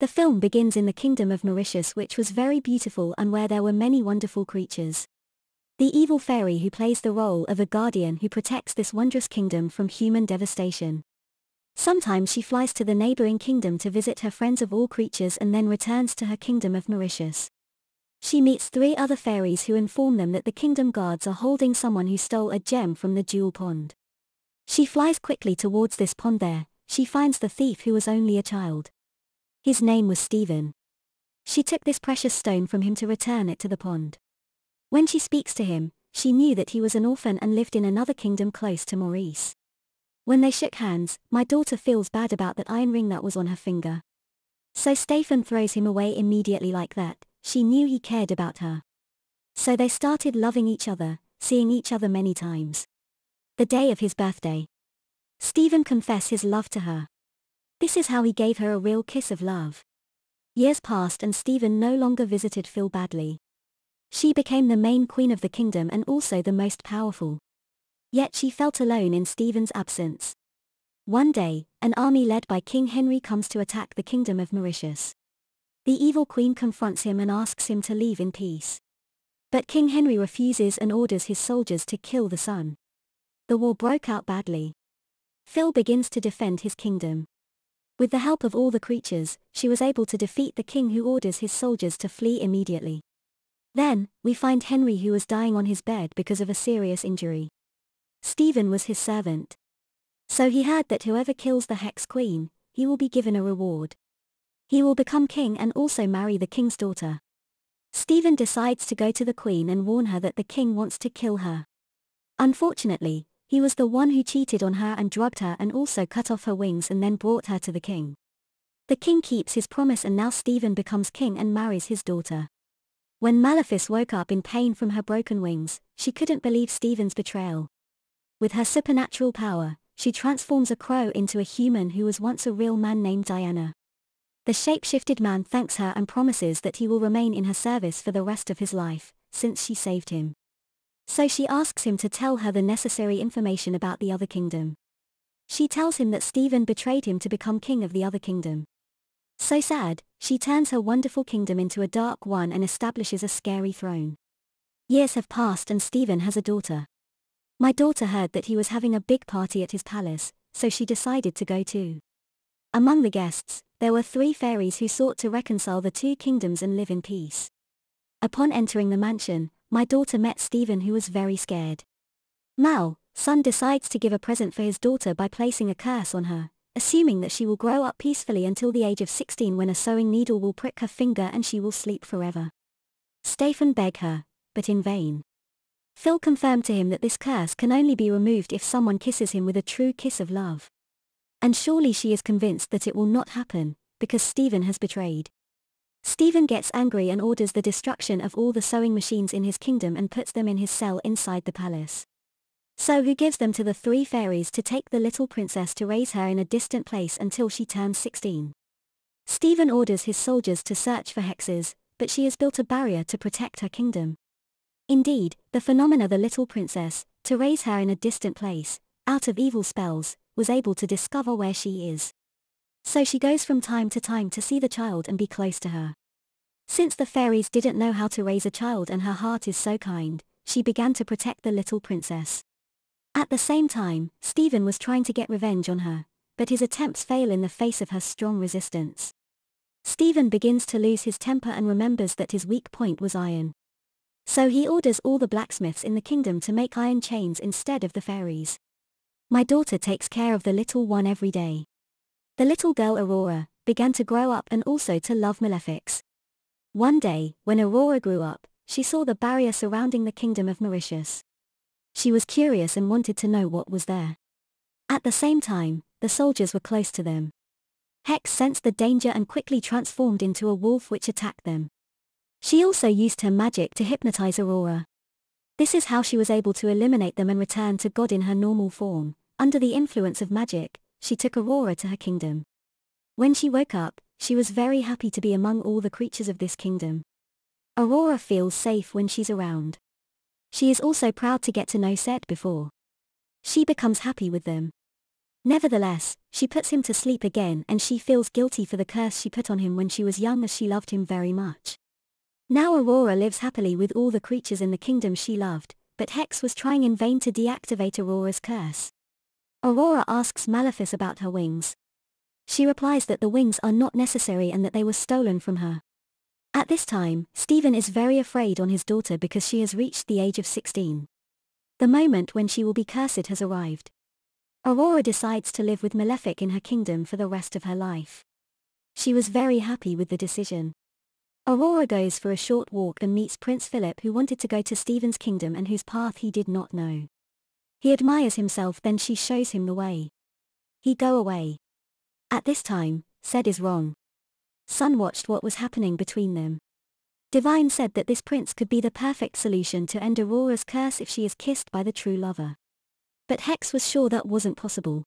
The film begins in the kingdom of Mauritius which was very beautiful and where there were many wonderful creatures. The evil fairy who plays the role of a guardian who protects this wondrous kingdom from human devastation. Sometimes she flies to the neighboring kingdom to visit her friends of all creatures and then returns to her kingdom of Mauritius. She meets three other fairies who inform them that the kingdom guards are holding someone who stole a gem from the jewel pond. She flies quickly towards this pond there, she finds the thief who was only a child. His name was Stephen. She took this precious stone from him to return it to the pond. When she speaks to him, she knew that he was an orphan and lived in another kingdom close to Maurice. When they shook hands, my daughter feels bad about that iron ring that was on her finger. So Stephen throws him away immediately like that, she knew he cared about her. So they started loving each other, seeing each other many times. The day of his birthday. Stephen confessed his love to her. This is how he gave her a real kiss of love. Years passed and Stephen no longer visited Phil badly. She became the main queen of the kingdom and also the most powerful. Yet she felt alone in Stephen's absence. One day, an army led by King Henry comes to attack the kingdom of Mauritius. The evil queen confronts him and asks him to leave in peace. But King Henry refuses and orders his soldiers to kill the son. The war broke out badly. Phil begins to defend his kingdom. With the help of all the creatures, she was able to defeat the king who orders his soldiers to flee immediately. Then, we find Henry who was dying on his bed because of a serious injury. Stephen was his servant. So he heard that whoever kills the Hex Queen, he will be given a reward. He will become king and also marry the king's daughter. Stephen decides to go to the queen and warn her that the king wants to kill her. Unfortunately, he was the one who cheated on her and drugged her and also cut off her wings and then brought her to the king. The king keeps his promise and now Stephen becomes king and marries his daughter. When Malefice woke up in pain from her broken wings, she couldn't believe Stephen's betrayal. With her supernatural power, she transforms a crow into a human who was once a real man named Diaval. The shape-shifted man thanks her and promises that he will remain in her service for the rest of his life, since she saved him. So she asks him to tell her the necessary information about the other kingdom. She tells him that Stephen betrayed him to become king of the other kingdom. So sad, she turns her wonderful kingdom into a dark one and establishes a scary throne. Years have passed and Stephen has a daughter. My daughter heard that he was having a big party at his palace, so she decided to go too. Among the guests, there were three fairies who sought to reconcile the two kingdoms and live in peace. Upon entering the mansion, my daughter met Stephen who was very scared. Mal, son decides to give a present for his daughter by placing a curse on her, assuming that she will grow up peacefully until the age of 16 when a sewing needle will prick her finger and she will sleep forever. Stephen begged her, but in vain. Phil confirmed to him that this curse can only be removed if someone kisses him with a true kiss of love. And surely she is convinced that it will not happen, because Stephen has betrayed. Stephen gets angry and orders the destruction of all the sewing machines in his kingdom and puts them in his cell inside the palace. So he gives them to the three fairies to take the little princess to raise her in a distant place until she turns 16. Stephen orders his soldiers to search for hexes, but she has built a barrier to protect her kingdom. Indeed, the phenomena the little princess, to raise her in a distant place, out of evil spells, was able to discover where she is. So she goes from time to time to see the child and be close to her. Since the fairies didn't know how to raise a child and her heart is so kind, she began to protect the little princess. At the same time, Stephen was trying to get revenge on her, but his attempts fail in the face of her strong resistance. Stephen begins to lose his temper and remembers that his weak point was iron. So he orders all the blacksmiths in the kingdom to make iron chains instead of the fairies. My daughter takes care of the little one every day. The little girl Aurora, began to grow up and also to love Malefics. One day, when Aurora grew up, she saw the barrier surrounding the kingdom of Mauritius. She was curious and wanted to know what was there. At the same time, the soldiers were close to them. Hex sensed the danger and quickly transformed into a wolf which attacked them. She also used her magic to hypnotize Aurora. This is how she was able to eliminate them and return to God in her normal form. Under the influence of magic, she took Aurora to her kingdom. When she woke up, she was very happy to be among all the creatures of this kingdom. Aurora feels safe when she's around. She is also proud to get to know Set before. She becomes happy with them. Nevertheless, she puts him to sleep again and she feels guilty for the curse she put on him when she was young as she loved him very much. Now Aurora lives happily with all the creatures in the kingdom she loved, but Hex was trying in vain to deactivate Aurora's curse. Aurora asks Malefice about her wings. She replies that the wings are not necessary and that they were stolen from her. At this time, Stephen is very afraid on his daughter because she has reached the age of 16. The moment when she will be cursed has arrived. Aurora decides to live with Malefic in her kingdom for the rest of her life. She was very happy with the decision. Aurora goes for a short walk and meets Prince Philip who wanted to go to Stephen's kingdom and whose path he did not know. He admires himself then she shows him the way. He go away. At this time, said is wrong. Sun watched what was happening between them. Diaval said that this prince could be the perfect solution to end Aurora's curse if she is kissed by the true lover. But Hex was sure that wasn't possible.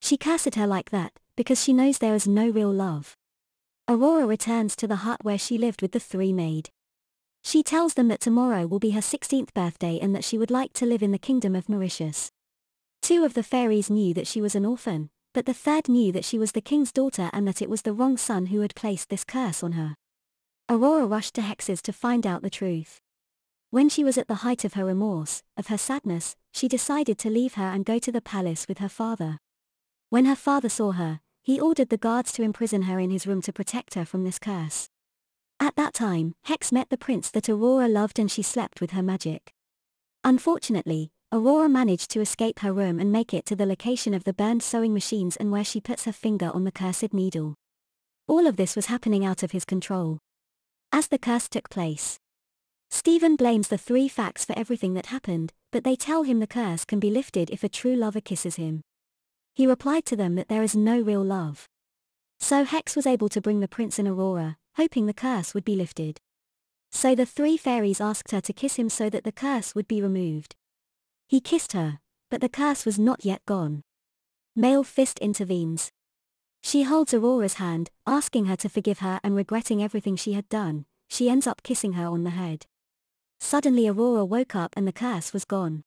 She cursed her like that, because she knows there is no real love. Aurora returns to the hut where she lived with the three maid. She tells them that tomorrow will be her 16th birthday and that she would like to live in the kingdom of Mauritius. Two of the fairies knew that she was an orphan, but the third knew that she was the king's daughter and that it was the wrong son who had placed this curse on her. Aurora rushed to Hex's to find out the truth. When she was at the height of her remorse, of her sadness, she decided to leave her and go to the palace with her father. When her father saw her, he ordered the guards to imprison her in his room to protect her from this curse. At that time, Hex met the prince that Aurora loved and she slept with her magic. Unfortunately, Aurora managed to escape her room and make it to the location of the burned sewing machines and where she puts her finger on the cursed needle. All of this was happening out of his control. As the curse took place, Stephen blames the three facts for everything that happened, but they tell him the curse can be lifted if a true lover kisses him. He replied to them that there is no real love. So Hex was able to bring the prince and Aurora, hoping the curse would be lifted. So the three fairies asked her to kiss him so that the curse would be removed. He kissed her, but the curse was not yet gone. Male Fist intervenes. She holds Aurora's hand, asking her to forgive her and regretting everything she had done, she ends up kissing her on the head. Suddenly Aurora woke up and the curse was gone.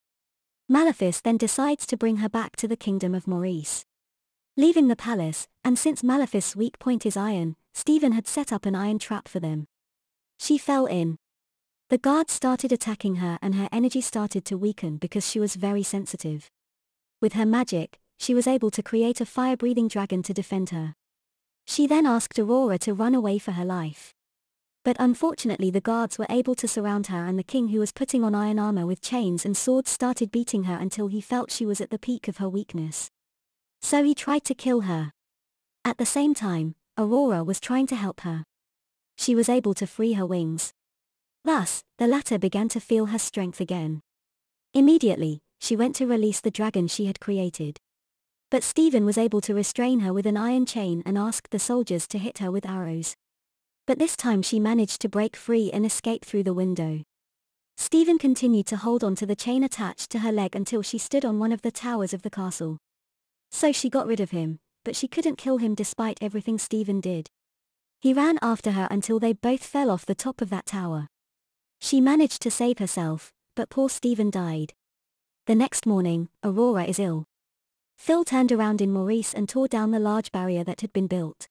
Malefice then decides to bring her back to the kingdom of Maurice. Leaving the palace, and since Malefice's weak point is iron, Stephen had set up an iron trap for them. She fell in, the guards started attacking her and her energy started to weaken because she was very sensitive. With her magic, she was able to create a fire-breathing dragon to defend her. She then asked Aurora to run away for her life. But unfortunately the guards were able to surround her and the king who was putting on iron armor with chains and swords started beating her until he felt she was at the peak of her weakness. So he tried to kill her. At the same time, Aurora was trying to help her. She was able to free her wings. Thus, the latter began to feel her strength again. Immediately, she went to release the dragon she had created. But Stephen was able to restrain her with an iron chain and asked the soldiers to hit her with arrows. But this time she managed to break free and escape through the window. Stephen continued to hold on to the chain attached to her leg until she stood on one of the towers of the castle. So she got rid of him, but she couldn't kill him despite everything Stephen did. He ran after her until they both fell off the top of that tower. She managed to save herself, but poor Stephen died. The next morning, Aurora is ill. Phil turned around in Maurice and tore down the large barrier that had been built.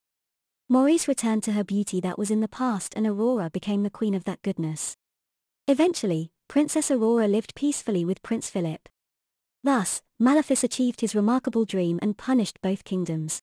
Maurice returned to her beauty that was in the past and Aurora became the queen of that goodness. Eventually, Princess Aurora lived peacefully with Prince Philip. Thus, Malefice achieved his remarkable dream and punished both kingdoms.